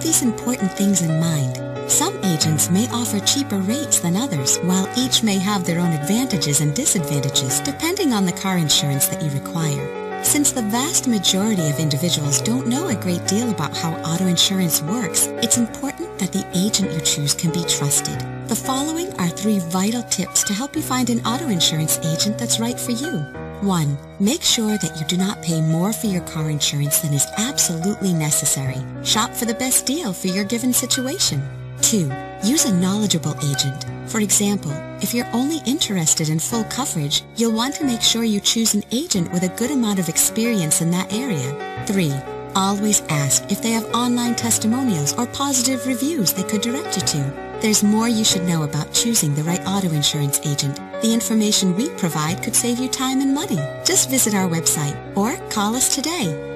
these important things in mind. Some agents may offer cheaper rates than others, while each may have their own advantages and disadvantages depending on the car insurance that you require. Since the vast majority of individuals don't know a great deal about how auto insurance works, it's important that the agent you choose can be trusted. The following are three vital tips to help you find an auto insurance agent that's right for you. 1. Make sure that you do not pay more for your car insurance than is absolutely necessary. Shop for the best deal for your given situation. 2. Use a knowledgeable agent. For example, if you're only interested in full coverage, you'll want to make sure you choose an agent with a good amount of experience in that area. 3. Always ask if they have online testimonials or positive reviews they could direct you to. There's more you should know about choosing the right auto insurance agent. The information we provide could save you time and money. Just visit our website or call us today